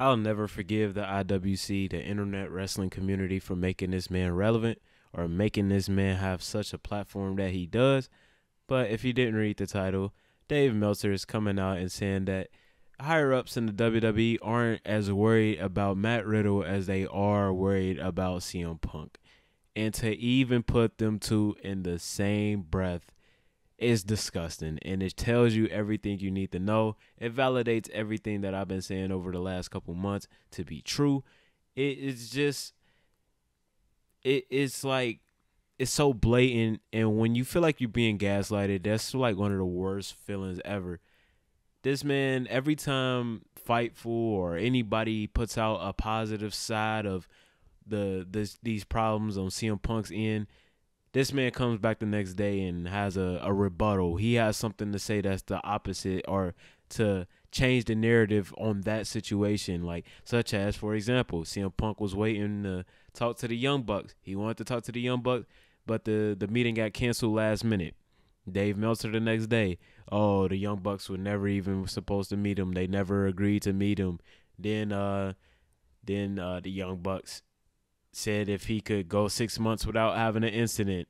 I'll never forgive the IWC, the internet wrestling community, for making this man relevant or making this man have such a platform that he does. But if you didn't read the title, Dave Meltzer is coming out and saying that higher ups in the WWE aren't as worried about Matt Riddle as they are worried about CM Punk. And to even put them two in the same breath is disgusting and it tells you everything you need to know. It validates everything that I've been saying over the last couple months to be true. It is just it it's like it's so blatant and when you feel like you're being gaslighted, that's like one of the worst feelings ever. This man every time Fightful or anybody puts out a positive side of the this these problems on CM Punk's end, this man comes back the next day and has a, a rebuttal. He has something to say that's the opposite or to change the narrative on that situation. Like such as, for example, CM Punk was waiting to talk to the Young Bucks. He wanted to talk to the Young Bucks, but the, the meeting got canceled last minute. Dave Meltzer the next day. Oh, the Young Bucks were never even supposed to meet him. They never agreed to meet him. Then uh then uh the Young Bucks said if he could go six months without having an incident,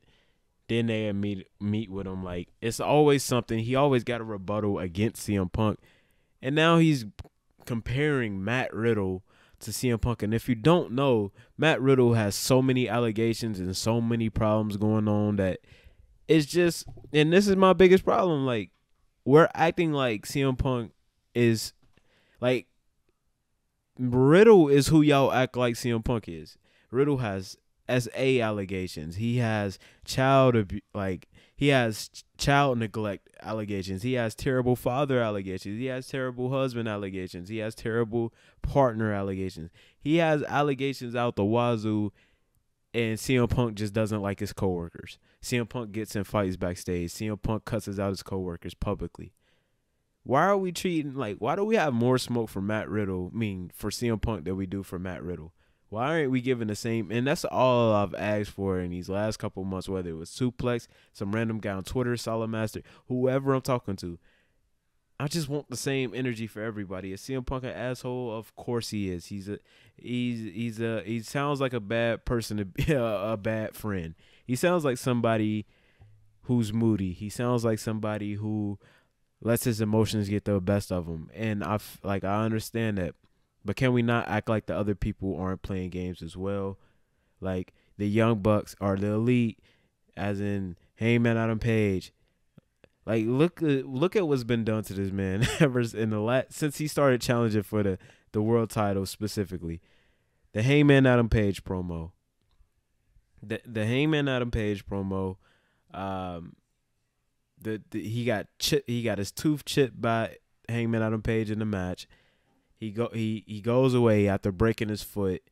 then they meet meet with him. Like it's always something. He always got a rebuttal against CM Punk, and now he's comparing Matt Riddle to CM Punk. And if you don't know, Matt Riddle has so many allegations and so many problems going on that it's just. And this is my biggest problem. Like we're acting like CM Punk is like Riddle is who y'all act like CM Punk is. Riddle has SA allegations. He has child abu- like he has child neglect allegations. He has terrible father allegations. He has terrible husband allegations. He has terrible partner allegations. He has allegations out the wazoo and CM Punk just doesn't like his coworkers. CM Punk gets in fights backstage. CM Punk cusses out his coworkers publicly. Why are we treating like why do we have more smoke for Matt Riddle, I mean for CM Punk than we do for Matt Riddle? Why aren't we giving the same? And that's all I've asked for in these last couple months, whether it was Suplex, some random guy on Twitter, Solid Master, whoever I'm talking to. I just want the same energy for everybody. Is CM Punk an asshole? Of course he is. He's a he's he's a he sounds like a bad person to be a, a bad friend. He sounds like somebody who's moody. He sounds like somebody who lets his emotions get the best of him. And I like I understand that but can we not act like the other people aren't playing games as well? Like the Young Bucks are the elite, as in Hangman Adam Page. Like look look at what's been done to this man ever in the since he started challenging for the the world title specifically. The Hangman Adam Page promo. The the Hangman Adam Page promo. Um, the, the he got chip, he got his tooth chipped by Hangman Adam Page in the match. He go he he goes away after breaking his foot.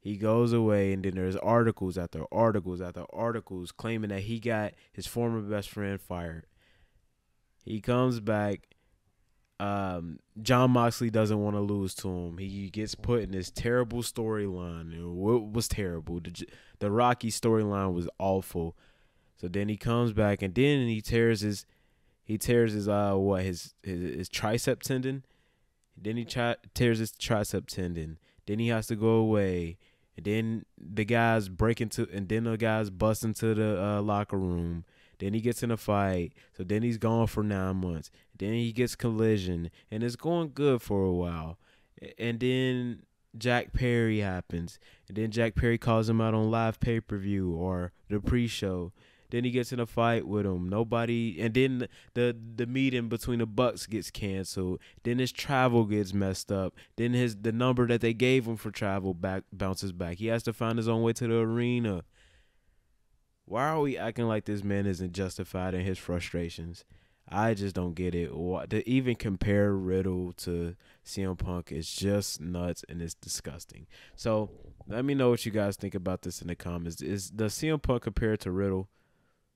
He goes away, and then there's articles after articles after articles claiming that he got his former best friend fired. He comes back. Um, Jon Moxley doesn't want to lose to him. He gets put in this terrible storyline. What was terrible? The, the Rocky storyline was awful. So then he comes back, and then he tears his he tears his uh what his his, his tricep tendon then he tears his tricep tendon. Then he has to go away. And then the guys break into, and then the guys bust into the uh, locker room. Then he gets in a fight. So then he's gone for nine months. Then he gets collision, and it's going good for a while. And then Jack Perry happens. And then Jack Perry calls him out on live pay per view or the pre show. Then he gets in a fight with him. Nobody, and then the the meeting between the Bucks gets canceled. Then his travel gets messed up. Then his the number that they gave him for travel back bounces back. He has to find his own way to the arena. Why are we acting like this man isn't justified in his frustrations? I just don't get it. To even compare Riddle to CM Punk is just nuts and it's disgusting. So let me know what you guys think about this in the comments. Is does CM Punk compare to Riddle?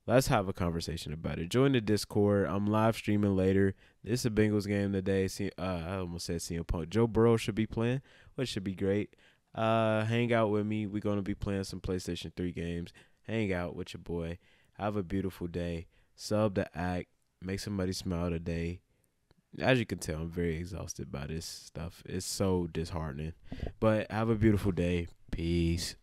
Let's have a conversation about it. Join the Discord. I'm live streaming later. This is a Bengals game today. See, uh, I almost said CM Punk. Joe Burrow should be playing, which should be great. Uh, hang out with me. We're gonna be playing some PlayStation 3 games. Hang out with your boy. Have a beautiful day. Sub the act. Make somebody smile today. as you can tell, I'm very exhausted by this stuff. It's so disheartening. But have a beautiful day. Peace.